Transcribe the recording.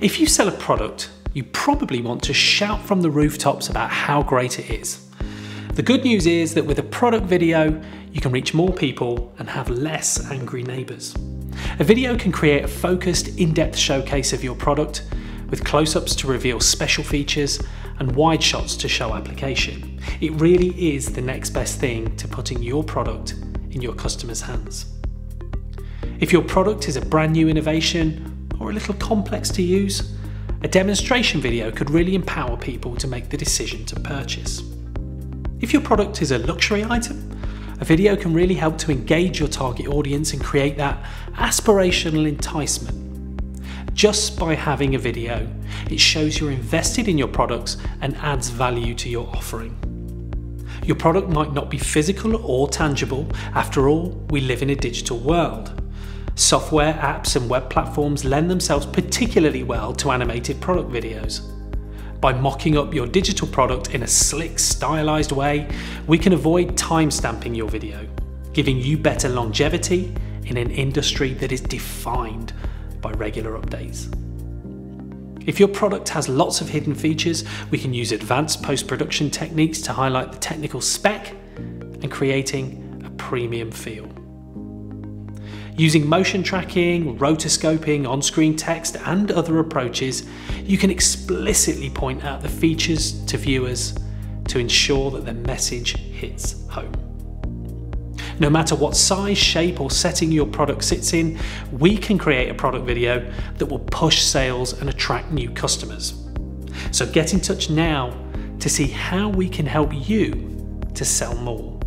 If you sell a product, you probably want to shout from the rooftops about how great it is. The good news is that with a product video, you can reach more people and have less angry neighbours. A video can create a focused, in-depth showcase of your product with close-ups to reveal special features and wide shots to show application. It really is the next best thing to putting your product in your customers' hands. If your product is a brand new innovation or a little complex to use, a demonstration video could really empower people to make the decision to purchase. If your product is a luxury item, a video can really help to engage your target audience and create that aspirational enticement. Just by having a video, it shows you're invested in your products and adds value to your offering. Your product might not be physical or tangible, after all, we live in a digital world. Software, apps, and web platforms lend themselves particularly well to animated product videos. By mocking up your digital product in a slick, stylized way, we can avoid timestamping your video, giving you better longevity in an industry that is defined by regular updates. If your product has lots of hidden features, we can use advanced post-production techniques to highlight the technical spec and creating a premium feel. Using motion tracking, rotoscoping, on-screen text and other approaches, you can explicitly point out the features to viewers to ensure that the message hits home. No matter what size, shape or setting your product sits in, we can create a product video that will push sales and attract new customers. So get in touch now to see how we can help you to sell more.